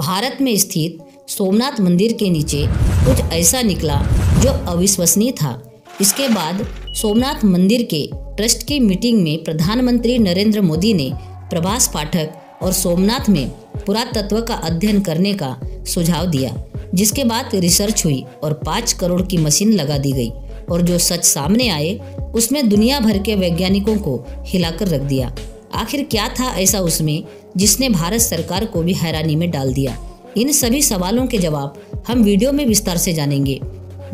भारत में स्थित सोमनाथ मंदिर के नीचे कुछ ऐसा निकला जो अविश्वसनीय था। इसके बाद सोमनाथ मंदिर के ट्रस्ट की मीटिंग में प्रधानमंत्री नरेंद्र मोदी ने प्रभास पाठक और सोमनाथ में पुरातत्व का अध्ययन करने का सुझाव दिया, जिसके बाद रिसर्च हुई और पाँच करोड़ की मशीन लगा दी गई और जो सच सामने आए, उसमें दुनिया भर के वैज्ञानिकों को हिलाकर रख दिया। आखिर क्या था ऐसा उसमें, जिसने भारत सरकार को भी हैरानी में डाल दिया? इन सभी सवालों के जवाब हम वीडियो में विस्तार से जानेंगे।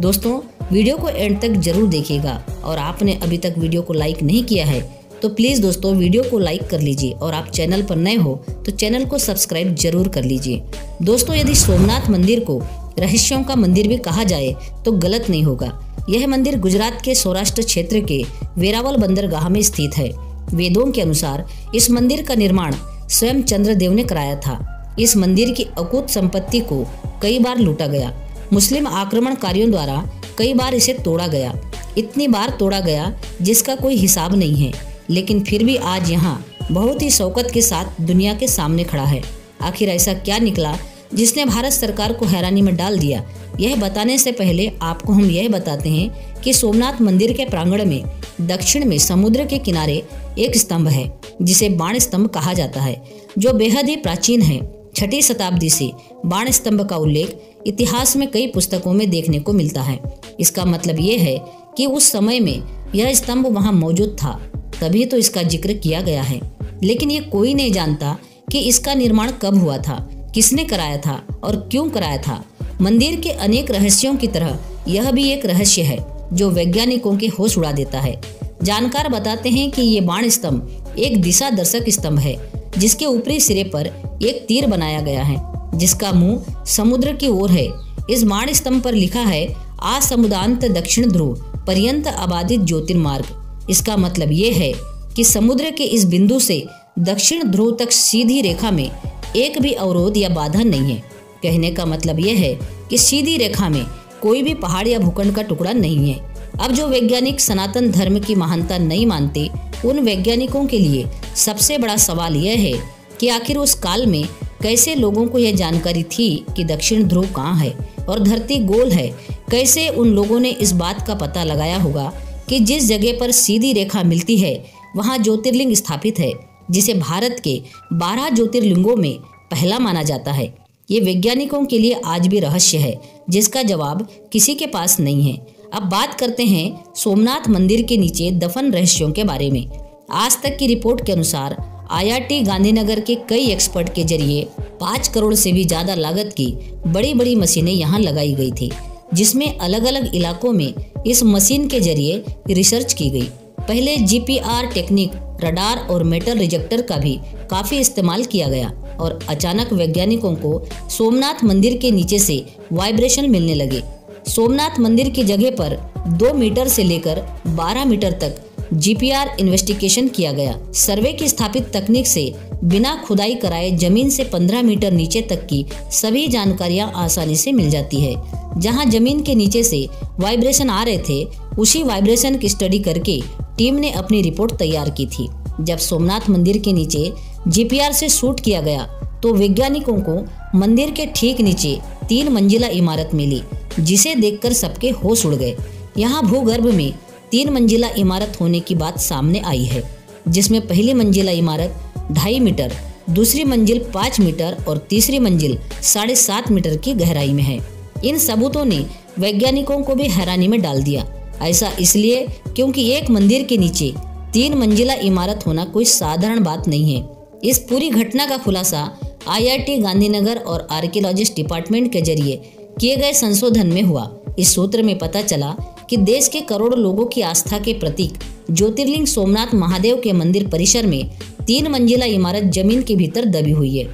दोस्तों, वीडियो को एंड तक ज़रूर देखिएगा और आपने अभी तक वीडियो को लाइक नहीं किया है तो प्लीज़ दोस्तों वीडियो को लाइक कर लीजिए और आप चैनल पर नए हो तो चैनल को सब्सक्राइब ज़रूर कर लीजिए। दोस्तों, यदि सोमनाथ मंदिर को रहस्यों का मंदिर भी कहा जाए तो गलत नहीं होगा। यह मंदिर गुजरात के सौराष्ट्र क्षेत्र के वेरावल बंदरगाह में स्थित है। वेदों के अनुसार इस मंदिर का निर्माण स्वयं चंद्रदेव ने कराया था। इस मंदिर की अकूत संपत्ति को कई बार लूटा गया। मुस्लिम आक्रमणकारियों द्वारा कई बार इसे तोड़ा गया। इतनी बार तोड़ा गया जिसका कोई हिसाब नहीं है। लेकिन फिर भी आज यहाँ बहुत ही शौकत के साथ दुनिया के सामने खड़ा है। आखिर ऐसा क्या निकला जिसने भारत सरकार को हैरानी में डाल दिया? यह बताने से पहले आपको हम यह बताते हैं कि सोमनाथ मंदिर के प्रांगण में, दक्षिण में समुद्र के किनारे एक स्तंभ है, जिसे बाण स्तंभ कहा जाता है, जो बेहद ही प्राचीन है। छठी शताब्दी से बाण स्तंभ का उल्लेख इतिहास में कई पुस्तकों में देखने को मिलता है। इसका मतलब ये है कि उस समय में यह स्तंभ वहाँ मौजूद था, तभी तो इसका ज़िक्र किया गया है। लेकिन ये कोई नहीं जानता कि इसका निर्माण कब हुआ था, किसने कराया था और क्यों कराया था। मंदिर के अनेक रहस्यों की तरह, यह भी एक रहस्य है, जो वैज्ञानिकों के होश उड़ा देता है। जानकार बताते हैं कि ये बाण स्तंभ एक दिशा दर्शक स्तंभ है, जिसके ऊपरी सिरे पर एक तीर बनाया गया है, जिसका मुँह समुद्र की ओर है। इस बाण स्तंभ पर लिखा है असमुदांत दक्षिण ध्रुव, पर्यंत आबादित ज्योतिर्मार्ग। इसका मतलब ये है कि समुद्र के इस बिंदु से दक्षिण ध्रुव तक सीधी रेखा में एक भी अवरोध या बाधा नहीं है। कहने का मतलब यह है कि सीधी रेखा में कोई भी पहाड़ या भूखंड का टुकड़ा नहीं है। अब जो वैज्ञानिक सनातन धर्म की महानता नहीं मानते, उन वैज्ञानिकों के लिए सबसे बड़ा सवाल यह है कि आखिर उस काल में कैसे लोगों को यह जानकारी थी कि दक्षिण ध्रुव कहाँ है और धरती गोल है? कैसे उन लोगों ने इस बात का पता लगाया होगा कि जिस जगह पर सीधी रेखा मिलती है, वहाँ ज्योतिर्लिंग स्थापित है, जिसे भारत के बारह ज्योतिर्लिंगों में पहला माना जाता है? ये वैज्ञानिकों के लिए आज भी रहस्य है, जिसका जवाब किसी के पास नहीं है। अब बात करते हैं सोमनाथ मंदिर के नीचे दफन रहस्यों के बारे में। आज तक की रिपोर्ट के अनुसार आईआईटी गांधीनगर के कई एक्सपर्ट के ज़रिए पाँच करोड़ से भी ज़्यादा लागत की बड़ी बड़ी मशीनें यहाँ लगाई गई थी, जिसमें अलग अलग इलाकों में इस मशीन के ज़रिए रिसर्च की गई। पहले जीपीआर टेक्निक, रडार और मेटल रिजेक्टर का भी काफ़ी इस्तेमाल किया गया। और अचानक वैज्ञानिकों को सोमनाथ मंदिर के नीचे से वाइब्रेशन मिलने लगे। सोमनाथ मंदिर की जगह पर दो मीटर से लेकर बारह मीटर तक जीपीआर इन्वेस्टिगेशन किया गया। सर्वे की स्थापित तकनीक से बिना खुदाई कराए ज़मीन से 15 मीटर नीचे तक की सभी जानकारियाँ आसानी से मिल जाती है। जहाँ ज़मीन के नीचे से वाइब्रेशन आ रहे थे, उसी वाइब्रेशन की स्टडी करके टीम ने अपनी रिपोर्ट तैयार की थी। जब सोमनाथ मंदिर के नीचे जीपीआर से शूट किया गया तो वैज्ञानिकों को मंदिर के ठीक नीचे तीन मंजिला इमारत मिली, जिसे देखकर सबके होश उड़ गए। यहाँ भूगर्भ में तीन मंजिला इमारत होने की बात सामने आई है, जिसमें पहली मंजिला इमारत ढाई मीटर, दूसरी मंजिल पाँच मीटर और तीसरी मंजिल साढ़े सात मीटर की गहराई में है। इन सबूतों ने वैज्ञानिकों को भी हैरानी में डाल दिया। ऐसा इसलिए क्योंकि एक मंदिर के नीचे तीन मंजिला इमारत होना कोई साधारण बात नहीं है। इस पूरी घटना का खुलासा आईआईटी गांधीनगर और आर्कियोलॉजिस्ट डिपार्टमेंट के ज़रिए किए गए संशोधन में हुआ। इस सूत्र में पता चला कि देश के करोड़ों लोगों की आस्था के प्रतीक ज्योतिर्लिंग सोमनाथ महादेव के मंदिर परिसर में तीन मंजिला इमारत ज़मीन के भीतर दबी हुई है।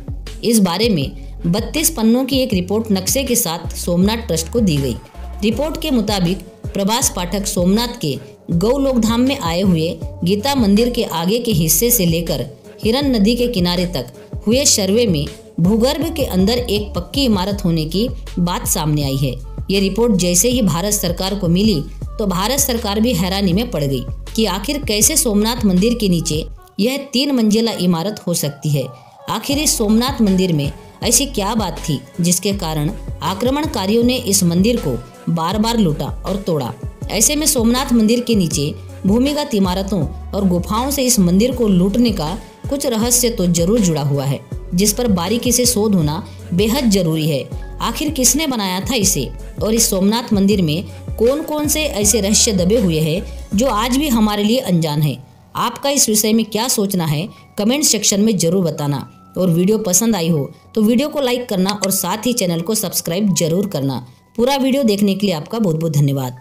इस बारे में 32 पन्नों की एक रिपोर्ट नक्शे के साथ सोमनाथ ट्रस्ट को दी गई। रिपोर्ट के मुताबिक प्रभास पाठक सोमनाथ के गौलोकधाम में आए हुए गीता मंदिर के आगे के हिस्से से लेकर हिरन नदी के किनारे तक हुए सर्वे में भूगर्भ के अंदर एक पक्की इमारत होने की बात सामने आई है। ये रिपोर्ट जैसे ही भारत सरकार को मिली तो भारत सरकार भी हैरानी में पड़ गई कि आखिर कैसे सोमनाथ मंदिर के नीचे यह तीन मंजिला इमारत हो सकती है। आखिर इस सोमनाथ मंदिर में ऐसी क्या बात थी, जिसके कारण आक्रमणकारियों ने इस मंदिर को बार बार लूटा और तोड़ा? ऐसे में सोमनाथ मंदिर के नीचे भूमिगत इमारतों और गुफाओं से इस मंदिर को लूटने का कुछ रहस्य तो ज़रूर जुड़ा हुआ है, जिस पर बारीकी से शोध होना बेहद ज़रूरी है। आखिर किसने बनाया था इसे? और इस सोमनाथ मंदिर में कौन कौन से ऐसे रहस्य दबे हुए हैं, जो आज भी हमारे लिए अनजान है? आपका इस विषय में क्या सोचना है, कमेंट सेक्शन में ज़रूर बताना। और वीडियो पसंद आई हो तो वीडियो को लाइक करना और साथ ही चैनल को सब्सक्राइब ज़रूर करना। पूरा वीडियो देखने के लिए आपका बहुत बहुत धन्यवाद।